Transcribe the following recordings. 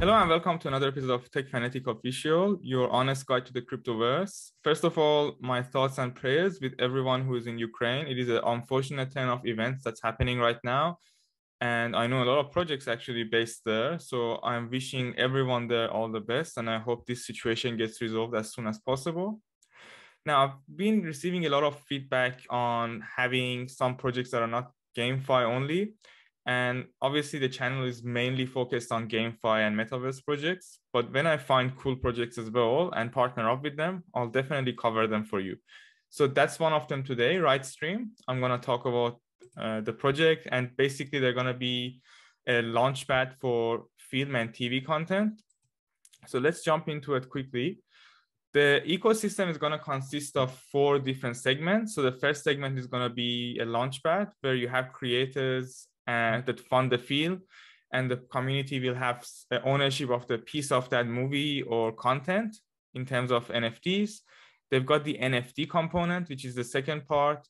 Hello and welcome to another episode of Tech Fanatic Official, your honest guide to the cryptoverse. First of all, my thoughts and prayers with everyone who is in Ukraine. It is an unfortunate turn of events that's happening right now. And I know a lot of projects actually based there. So I'm wishing everyone there all the best. And I hope this situation gets resolved as soon as possible. Now, I've been receiving a lot of feedback on having some projects that are not GameFi only. And obviously, the channel is mainly focused on GameFi and Metaverse projects. But when I find cool projects as well and partner up with them, I'll definitely cover them for you. So that's one of them today, Ritestream. I'm going to talk about uh, the project, and basically, they're going to be a launchpad for film and TV content. So let's jump into it quickly. The ecosystem is going to consist of four different segments. So the first segment is going to be a launchpad where you have creators uh, that fund the film and the community will have ownership of the piece of that movie or content in terms of NFTs. They've got the NFT component, which is the second part,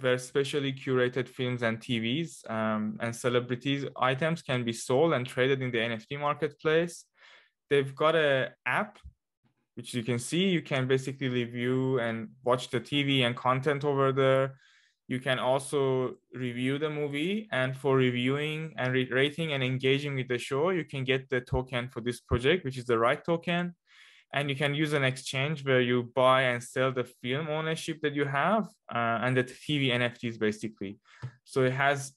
where specially curated films and TVs um, and celebrities items can be sold and traded in the NFT marketplace. They've got a app, which you can see. You can basically review and watch the TV and content over there you can also review the movie and for reviewing and rating and engaging with the show you can get the token for this project which is the right token. And you can use an exchange where you buy and sell the film ownership that you have uh, and the tv nfts basically. So it has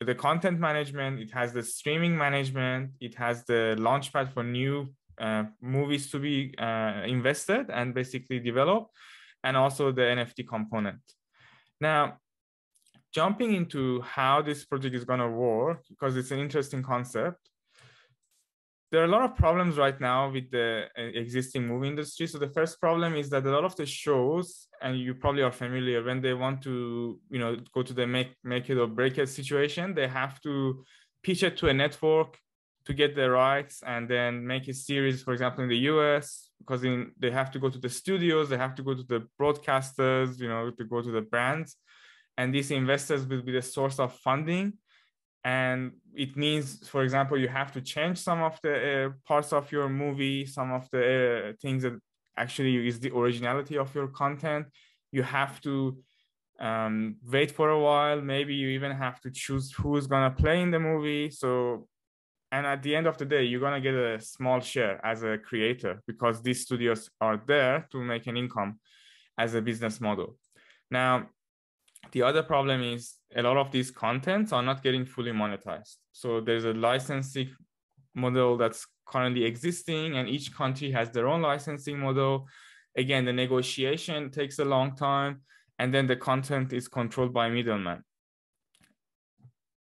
the content management it has the streaming management it has the launchpad for new uh, movies to be uh, invested and basically developed and also the nft component now, jumping into how this project is going to work, because it's an interesting concept, there are a lot of problems right now with the uh, existing movie industry. So the first problem is that a lot of the shows, and you probably are familiar, when they want to, you know, go to the make make it or break it situation, they have to pitch it to a network to get the rights and then make a series, for example, in the US, because in, they have to go to the studios, they have to go to the broadcasters, you know, to go to the brands. And these investors will be the source of funding. And it means, for example, you have to change some of the uh, parts of your movie, some of the uh, things that actually is the originality of your content. You have to um, wait for a while. Maybe you even have to choose who's going to play in the movie. So and at the end of the day you're going to get a small share as a creator because these studios are there to make an income as a business model. Now the other problem is a lot of these contents are not getting fully monetized. So there's a licensing model that's currently existing and each country has their own licensing model. Again the negotiation takes a long time and then the content is controlled by middlemen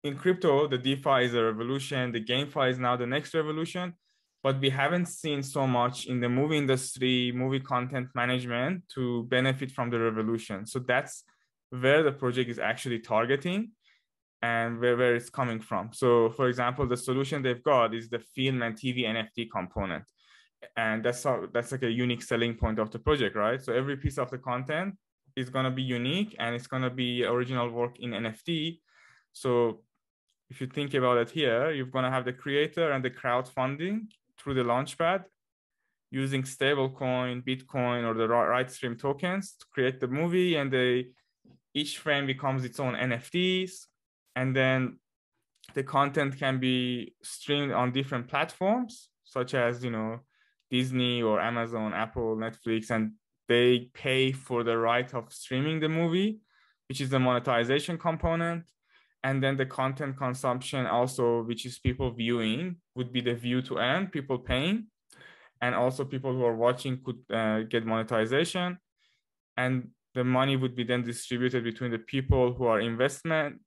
in crypto, the DeFi is a revolution. The GameFi is now the next revolution. But we haven't seen so much in the movie industry, movie content management to benefit from the revolution. So that's where the project is actually targeting and where, where it's coming from. So, for example, the solution they've got is the film and TV NFT component. And that's how, that's like a unique selling point of the project, right? So every piece of the content is going to be unique and it's going to be original work in NFT. So if you think about it here, you're going to have the creator and the crowdfunding through the launchpad using stablecoin, Bitcoin, or the right Ritestream tokens to create the movie. And they each frame becomes its own NFTs. And then the content can be streamed on different platforms, such as, you know, Disney or Amazon, Apple, Netflix, and they pay for the right of streaming the movie, which is the monetization component and then the content consumption also which is people viewing would be the view to end people paying and also people who are watching could uh, get monetization. And the money would be then distributed between the people who are investment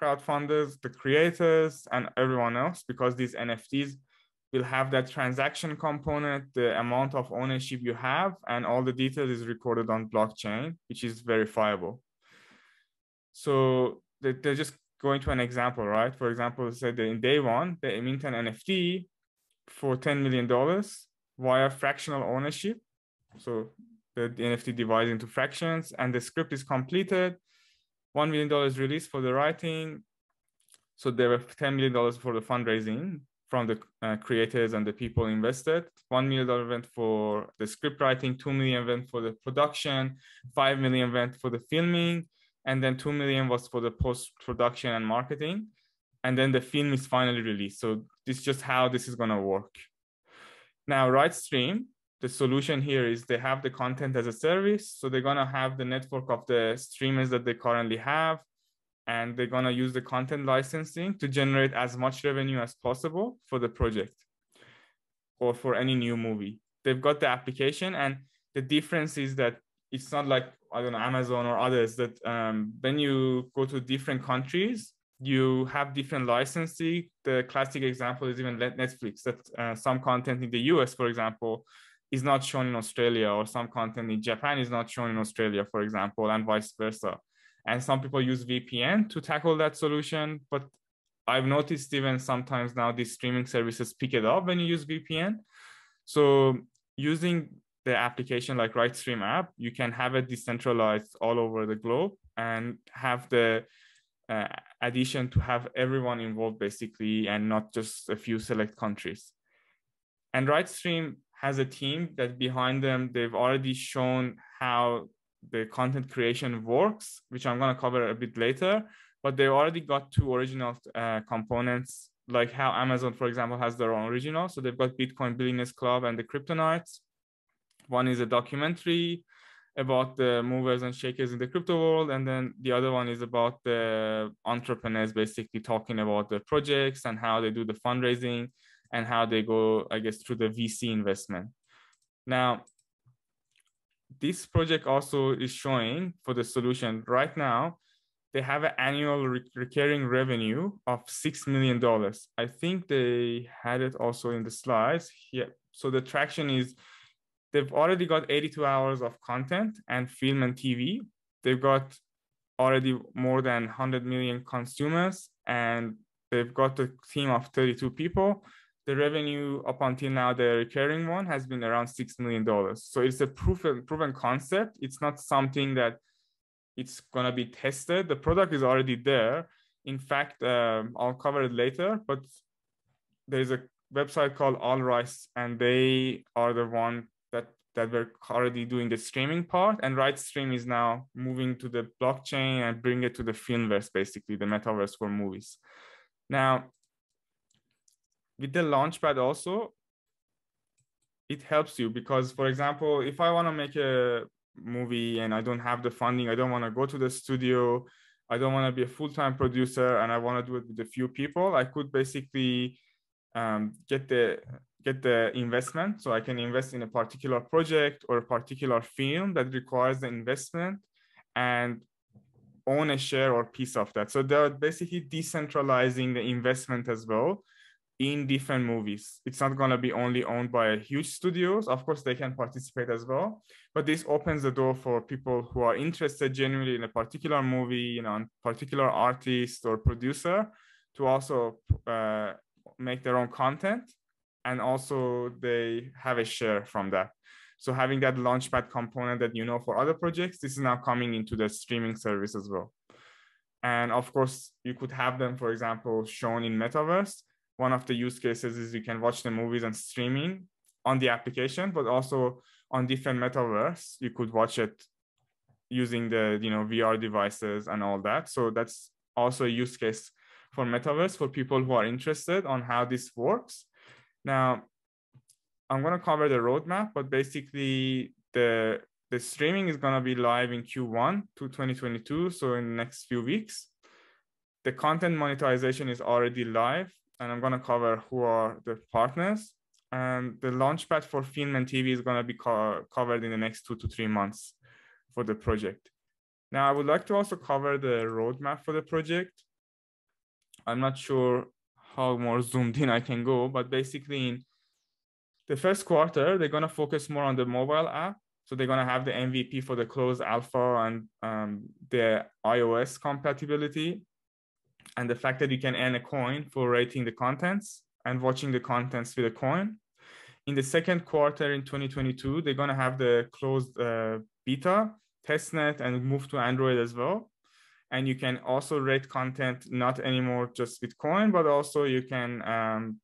crowdfunders the creators and everyone else because these nfts will have that transaction component the amount of ownership you have and all the details is recorded on blockchain which is verifiable. So they're just going to an example, right? For example, say that in day one, they mint an NFT for $10 million via fractional ownership. So the, the NFT divides into fractions and the script is completed. $1 million released for the writing. So there were $10 million for the fundraising from the uh, creators and the people invested. One million dollar went for the script writing, two million went for the production, five million went for the filming, and then two million was for the post production and marketing. And then the film is finally released. So this is just how this is gonna work. Now, Ritestream, the solution here is they have the content as a service. So they're gonna have the network of the streamers that they currently have and they're going to use the content licensing to generate as much revenue as possible for the project or for any new movie. They've got the application, and the difference is that it's not like I don't know Amazon or others that um, when you go to different countries, you have different licensing. The classic example is even Netflix. That uh, some content in the US, for example, is not shown in Australia, or some content in Japan is not shown in Australia, for example, and vice versa and some people use VPN to tackle that solution. But I've noticed even sometimes now these streaming services pick it up when you use VPN. So using the application like Ritestream app, you can have it decentralized all over the globe and have the uh, addition to have everyone involved basically and not just a few select countries. And Ritestream has a team that behind them, they've already shown how the content creation works, which I'm going to cover a bit later. But they already got two original uh, components, like how Amazon, for example, has their own original. So they've got Bitcoin Billionaires Club and the Kryptonites. One is a documentary about the movers and shakers in the crypto world. And then the other one is about the entrepreneurs basically talking about the projects and how they do the fundraising and how they go, I guess, through the VC investment. Now, this project also is showing for the solution right now they have an annual re- recurring revenue of six million dollars i think they had it also in the slides yeah so the traction is they've already got 82 hours of content and film and tv they've got already more than 100 million consumers and they've got a team of 32 people the revenue up until now, the recurring one has been around $6 million. So it's a proven, proven concept. It's not something that it's going to be tested. The product is already there. In fact, um, I'll cover it later, but there's a website called All Allrise, and they are the one that were already doing the streaming part. And Ritestream is now moving to the blockchain and bring it to the filmverse, basically the metaverse for movies. Now, with the launchpad also it helps you because for example if i want to make a movie and i don't have the funding i don't want to go to the studio i don't want to be a full-time producer and i want to do it with a few people i could basically um, get the get the investment so i can invest in a particular project or a particular film that requires the investment and own a share or piece of that so they're basically decentralizing the investment as well in different movies. It's not going to be only owned by a huge studios. Of course, they can participate as well, but this opens the door for people who are interested genuinely in a particular movie, you know, a particular artist or producer to also uh, make their own content. And also they have a share from that. So having that launchpad component that you know for other projects, this is now coming into the streaming service as well. And of course, you could have them, for example, shown in Metaverse one of the use cases is you can watch the movies on streaming on the application, but also on different metaverse. You could watch it using the you know VR devices and all that. So that's also a use case for metaverse for people who are interested on how this works. Now, I'm going to cover the roadmap, but basically the the streaming is going to be live in Q1 to 2022, so in the next few weeks. The content monetization is already live and I'm going to cover who are the partners. And the launchpad for film and TV is going to be co- covered in the next two to three months for the project. Now, I would like to also cover the roadmap for the project. I'm not sure how more zoomed in I can go, but basically, in the first quarter, they're to focus more on the mobile app. So they're to have the MVP for the closed alpha and um, the iOS compatibility and the fact that you can earn a coin for rating the contents and watching the contents with a coin. In the second quarter in 2022, they're to have the closed uh, beta, testnet, and move to Android as well. And you can also rate content not anymore just with coin, but also you can um,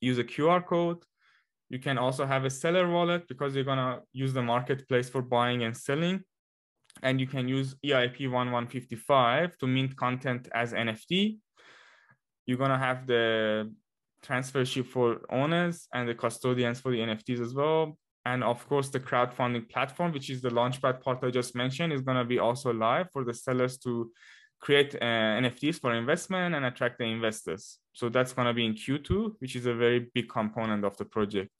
use a QR code. You can also have a seller wallet because you're gonna use the marketplace for buying and selling. And you can use EIP 1155 to mint content as NFT. You're gonna have the transfer transfership for owners and the custodians for the NFTs as well. And of course, the crowdfunding platform, which is the Launchpad part I just mentioned, is going to be also live for the sellers to create uh, NFTs for investment and attract the investors. So that's going to be in Q2, which is a very big component of the project.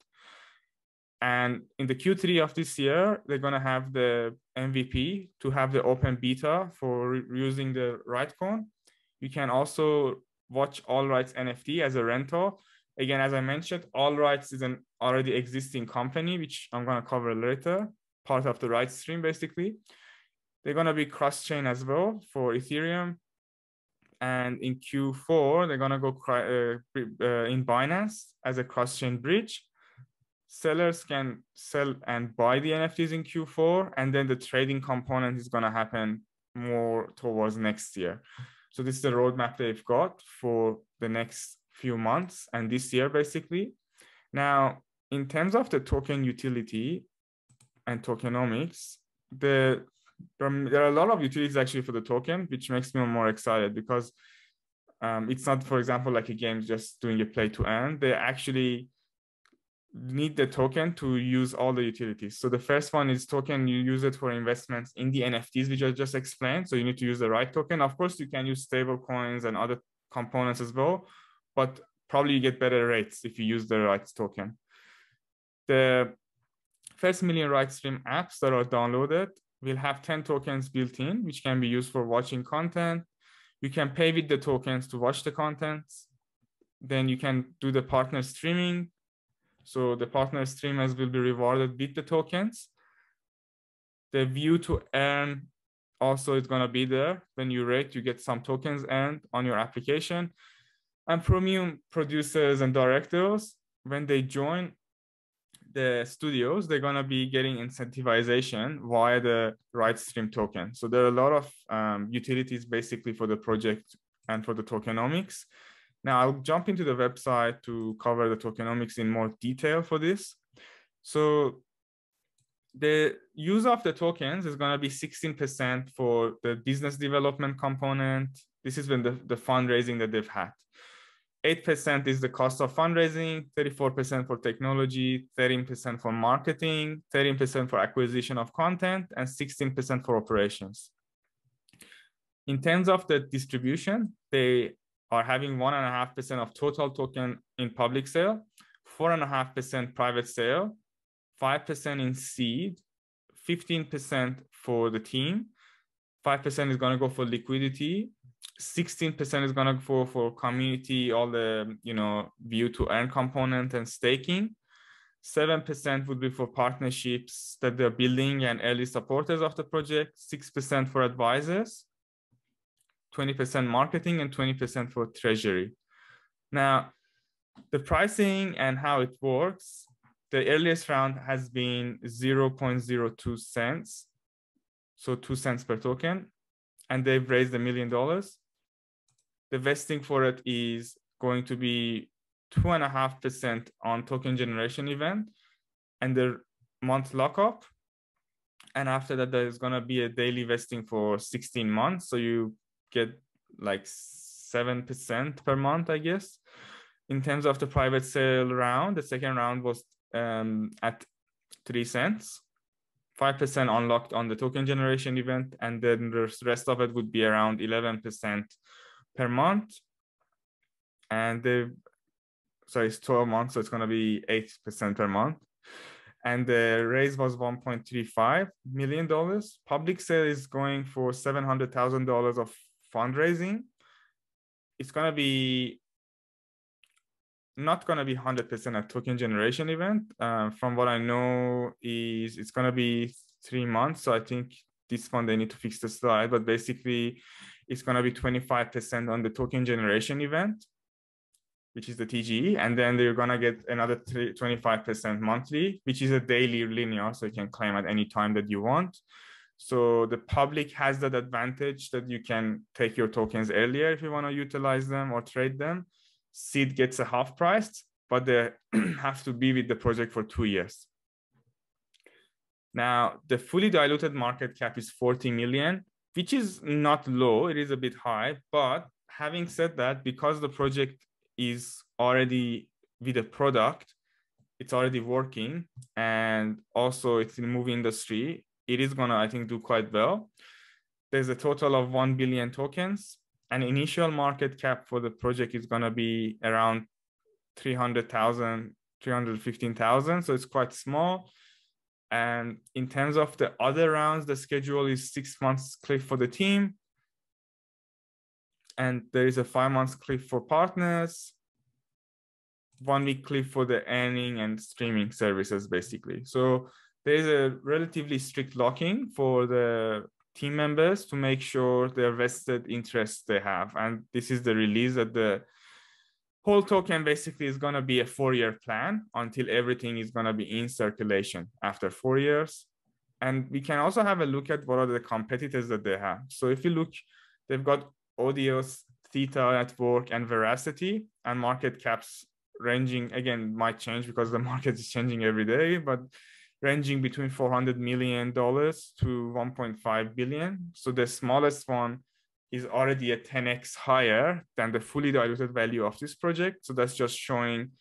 And in the Q3 of this year, they're going to have the MVP to have the open beta for using the RightCoin. You can also watch AllRites NFT as a rental. Again, as I mentioned, AllRites is an already existing company, which I'm going to cover later, part of the Ritestream, basically. They're going to be cross-chain as well for Ethereum. And in Q4, they're going to go uh, uh, in Binance as a cross-chain bridge. Sellers can sell and buy the NFTs in Q4, and then the trading component is going to happen more towards next year. So this is the roadmap they've got for the next few months and this year, basically. Now, in terms of the token utility and tokenomics, the there are a lot of utilities actually for the token, which makes me more excited because um, it's not, for example, like a game just doing a play to earn. They actually need the token to use all the utilities. So the first one is token, you use it for investments in the NFTs, which I just explained. So you need to use the right token. Of course, you can use stable coins and other components as well, but probably you get better rates if you use the right token. The first million Ritestream apps that are downloaded will have 10 tokens built in, which can be used for watching content. You can pay with the tokens to watch the content. Then you can do the partner streaming so the partner streamers will be rewarded with the tokens. The view to earn also is going to be there. When you rate, you get some tokens earned on your application. And premium producers and directors, when they join the studios, they're going to be getting incentivization via the Ritestream token. So there are a lot of um, utilities basically for the project and for the tokenomics. Now I'll jump into the website to cover the tokenomics in more detail for this. So the use of the tokens is going to be 16% for the business development component. This is when the, the fundraising that they've had. 8% is the cost of fundraising, 34% for technology, 13% for marketing, 13% for acquisition of content, and 16% for operations. In terms of the distribution, they are having 1.5% of total token in public sale, 4.5% private sale, 5% in seed, 15% for the team, 5% is going to go for liquidity, 16% is going to go for community, all the, you know, view to earn component and staking. 7% would be for partnerships that they're building and early supporters of the project, 6% for advisors, 20% marketing and 20% for treasury. Now, the pricing and how it works, the earliest round has been 0.02 cents, so two cents per token, and they've raised a million dollars. The vesting for it is going to be two and a half percent on token generation event and the month lockup. And after that, there's going to be a daily vesting for 16 months. So you get like 7% per month, I guess. In terms of the private sale round, the second round was um, at 3 cents, 5% unlocked on the token generation event, and then the rest of it would be around 11% per month. And the so it's 12 months, so it's going to be 8% per month. And the raise was 1.35 million dollars. Public sale is going for $700,000 of fundraising, it's gonna be not gonna be 100% a token generation event. Uh, from what I know is it's gonna be three months. So I think this one they need to fix the slide, but basically it's gonna be 25% on the token generation event, which is the TGE, and then they're gonna get another 25% monthly, which is a daily linear, so you can claim at any time that you want. So the public has that advantage that you can take your tokens earlier if you want to utilize them or trade them. Seed gets a half price. but they have to be with the project for two years. Now, the fully diluted market cap is 40 million, which is not low, it is a bit high. But having said that, because the project is already with a product, it's already working, and also it's in the movie industry, it is gonna, I think, do quite well. There's a total of 1 billion tokens. An initial market cap for the project is gonna be around 300,000, 315,000. So it's quite small and in terms of the other rounds, the schedule is six months cliff for the team. And there is a five months cliff for partners, one week cliff for the earning and streaming services, basically. So there is a relatively strict locking for the team members to make sure their vested interests they have. And this is the release at the whole token basically is going to be a four year plan until everything is going to be in circulation after four years. And we can also have a look at what are the competitors that they have. So if you look, they've got Audius, Theta Network, and Verasity, and market caps ranging again might change because the market is changing every day, but ranging between 400 million dollars to 1.5 billion. So the smallest one is already a 10x higher than the fully diluted value of this project. So that's just showing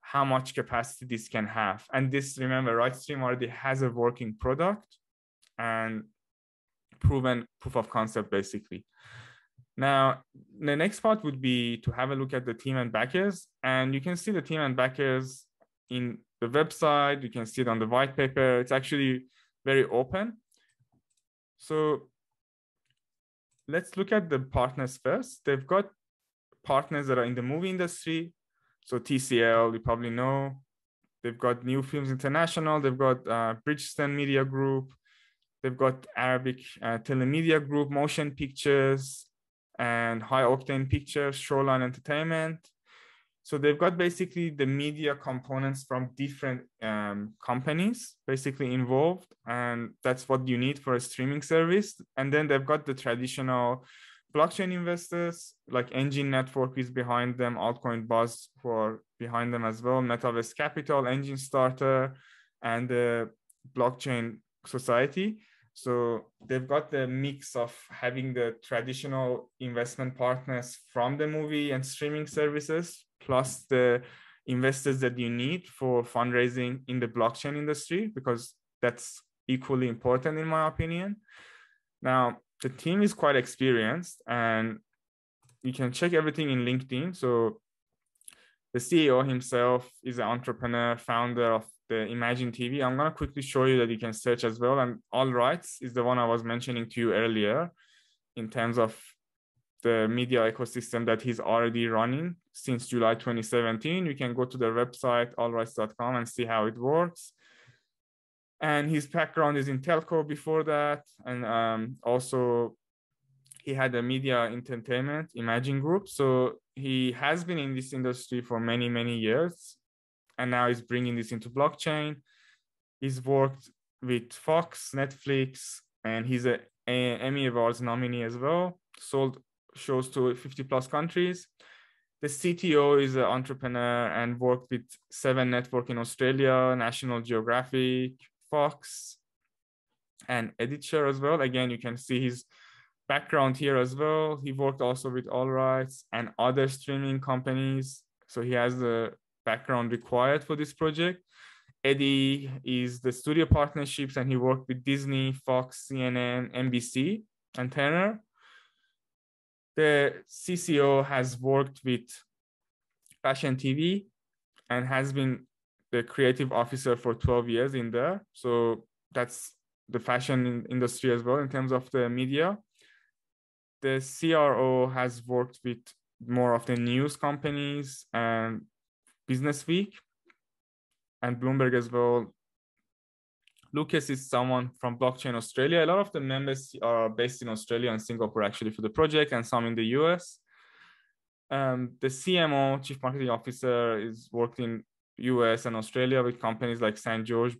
how much capacity this can have. And this, remember, Ritestream already has a working product and proven proof of concept, basically. Now, the next part would be to have a look at the team and backers. And you can see the team and backers in the website. You can see it on the white paper. It's actually very open. So let's look at the partners first. They've got partners that are in the movie industry. So TCL, you probably know. They've got New Films International. They've got uh, Bridgestone Media Group. They've got Arabic uh, Telemedia Group, Motion Pictures, and High Octane Pictures, Shoreline Entertainment so they've got basically the media components from different um, companies basically involved and that's what you need for a streaming service. And then they've got the traditional blockchain investors like Enjin network is behind them altcoin buzz who are behind them as well metaverse capital Enjinstarter and the blockchain society. So they've got the mix of having the traditional investment partners from the movie and streaming services plus the investors that you need for fundraising in the blockchain industry because that's equally important in my opinion. Now the team is quite experienced and you can check everything in linkedin. So the ceo himself is an entrepreneur founder of the imagine tv i'm going to quickly show you that you can search as well. And AllRites is the one i was mentioning to you earlier in terms of the media ecosystem that he's already running since July 2017. You can go to their website, allrites.com, and see how it works. And his background is in telco before that. And um, also, he had a media entertainment imaging group. So he has been in this industry for many, many years. And now he's bringing this into blockchain. He's worked with Fox, Netflix, and he's a Emmy Awards nominee as well. Sold shows to 50 plus countries. The CTO is an entrepreneur and worked with Seven Network in Australia, National Geographic, Fox, and Editure as well. Again, you can see his background here as well. He worked also with AllRites and other streaming companies. So he has the background required for this project. Eddie is the studio partnerships and he worked with Disney, Fox, CNN, NBC, and Turner the CCO has worked with Fashion TV and has been the creative officer for 12 years in there. So that's the fashion industry as well in terms of the media. The CRO has worked with more of the news companies and Business Week and Bloomberg as well Lucas is someone from Blockchain Australia. A lot of the members are based in Australia and Singapore actually for the project, and some in the US. Um, the CMO, Chief Marketing Officer, is worked in US and Australia with companies like St. George,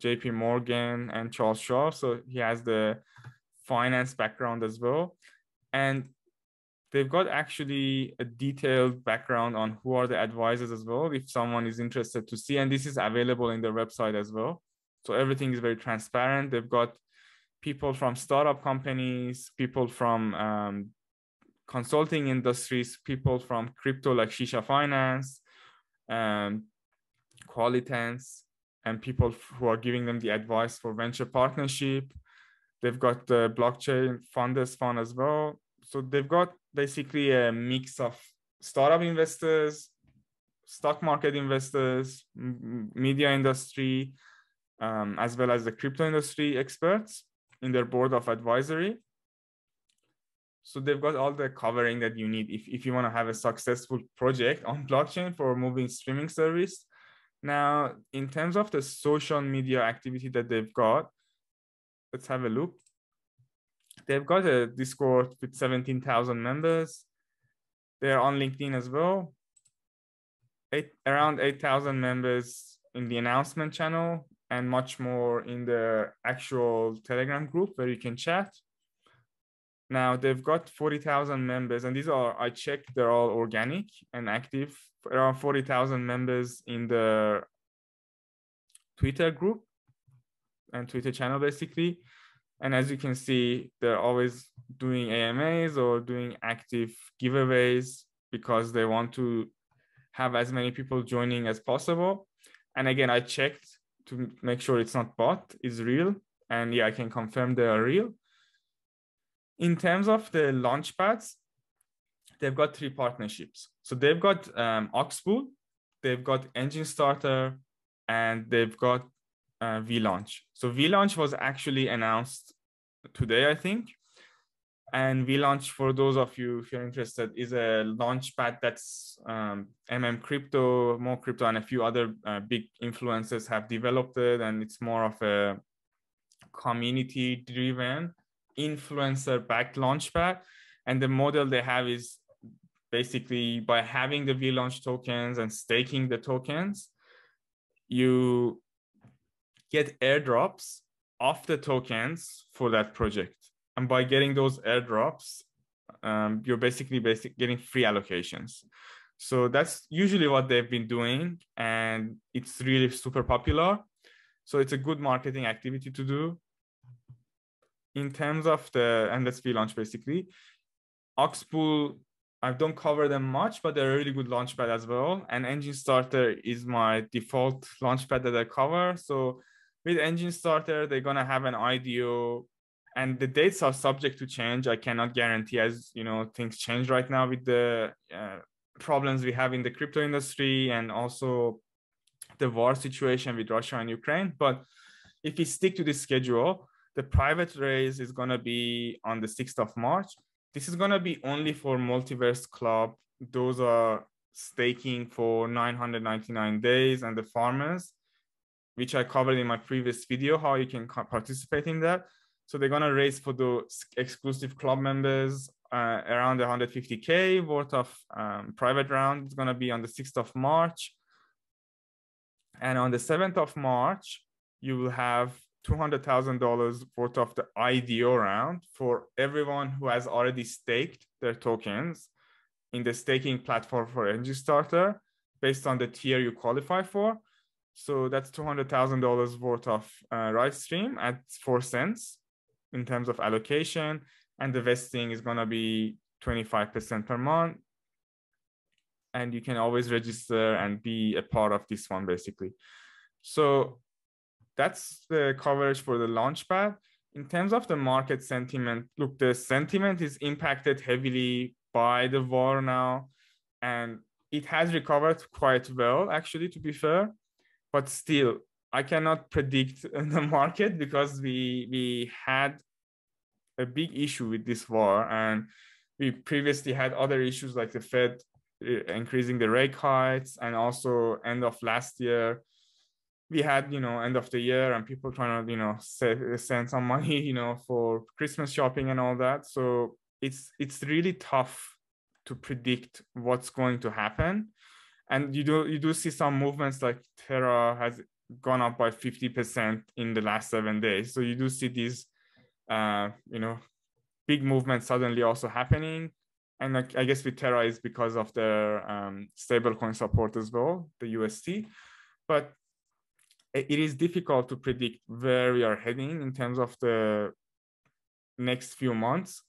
JP Morgan, and Charles Schwab. So he has the finance background as well. And they've got actually a detailed background on who are the advisors as well if someone is interested to see and this is available in their website as well so everything is very transparent. They've got people from startup companies people from um, consulting industries people from crypto like shisha finance um, qualitance and people who are giving them the advice for venture partnership. They've got the blockchain funders fund as well. So they've got basically a mix of startup investors, stock market investors, media industry, um, as well as the crypto industry experts in their board of advisory. So they've got all the covering that you need if, if you want to have a successful project on blockchain for moving streaming service. Now, in terms of the social media activity that they've got, let's have a look they've got a Discord with 17,000 members. They're on LinkedIn as well. Eight, around 8,000 members in the announcement channel and much more in the actual Telegram group where you can chat. Now they've got 40,000 members, and these are, I checked, they're all organic and active. Around 40,000 members in the Twitter group and Twitter channel, basically. And as you can see, they're always doing AMAs or doing active giveaways because they want to have as many people joining as possible. And again, I checked to make sure it's not bot, is real. And yeah, I can confirm they are real. In terms of the launch pads, they've got three partnerships. So they've got um, Oxbull, they've got Enjinstarter, and they've got uh, VLaunch. So VLaunch was actually announced today, I think. And VLaunch, for those of you if you're interested, is a launch pad that's um, MM Crypto, More Crypto, and a few other uh, big influencers have developed it. And it's more of a community driven, influencer backed launchpad. And the model they have is basically by having the VLaunch tokens and staking the tokens, you get airdrops of the tokens for that project. And by getting those airdrops, um, you're basically basic getting free allocations. So that's usually what they've been doing, and it's really super popular. So it's a good marketing activity to do. In terms of the and launch basically, Oxbull, I don't cover them much, but they're a really good launchpad as well. And Enjinstarter is my default launchpad that I cover. So with Enjinstarter they're going to have an IDO and the dates are subject to change. I cannot guarantee as you know things change right now with the uh, problems we have in the crypto industry and also the war situation with russia and ukraine. But if we stick to this schedule the private raise is going to be on the 6th of march. This is going to be only for multiverse club. Those are staking for 999 days and the farmers which I covered in my previous video, how you can participate in that. So they're gonna raise for the exclusive club members uh, around 150k worth of um, private round. It's gonna be on the 6th of March, and on the 7th of March, you will have $200,000 worth of the IDO round for everyone who has already staked their tokens in the staking platform for Enjinstarter based on the tier you qualify for. So that's $200,000 worth of uh, Ritestream at four cents in terms of allocation. And the vesting is going to be 25% per month. And you can always register and be a part of this one, basically. So that's the coverage for the launchpad. In terms of the market sentiment, look, the sentiment is impacted heavily by the war now, and it has recovered quite well, actually, to be fair but still I cannot predict the market because we we had a big issue with this war and we previously had other issues like the Fed uh, increasing the rate hikes and also end of last year. We had you know end of the year and people trying to you know save, send some money you know for Christmas shopping and all that. So it's it's really tough to predict what's going to happen. And you do you do see some movements like Terra has gone up by 50% in the last seven days. So you do see these uh, you know big movements suddenly also happening. and I, guess with Terra is because of their um, stablecoin support as well, the UST. But it is difficult to predict where we are heading in terms of the next few months.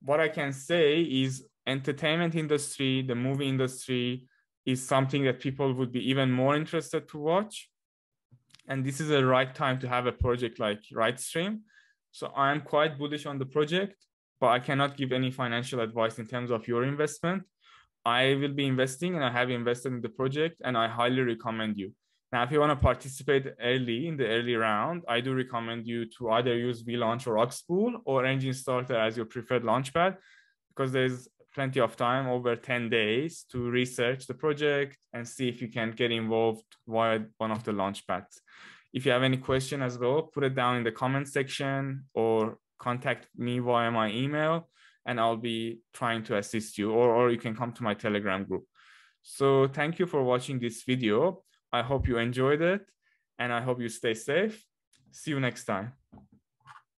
What I can say is entertainment industry, the movie industry is something that people would be even more interested to watch. And this is the right time to have a project like Ritestream. So I'm quite bullish on the project, but I cannot give any financial advice in terms of your investment. I will be investing and I have invested in the project and I highly recommend you. Now, if you want to participate early in the early round, I do recommend you to either use VLaunch or Oxbull or Enjinstarter as your preferred launchpad because there's plenty of time over 10 days to research the project and see if you can get involved via one of the launch pads. If you have any question as well, put it down in the comment section or contact me via my email and I'll be trying to assist you or, or you can come to my telegram group. So thank you for watching this video. I hope you enjoyed it and I hope you stay safe. See you next time.